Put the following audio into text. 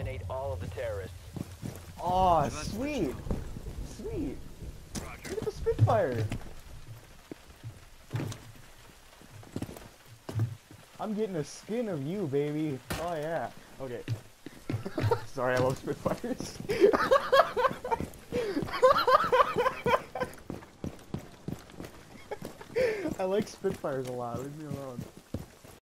eliminate all of the terrorists. Aw, sweet. Sweet. Look at the Spitfire. I'm getting a skin of you, baby. Oh yeah. Okay. Sorry, I love Spitfires. I like Spitfires a lot. Leave me alone.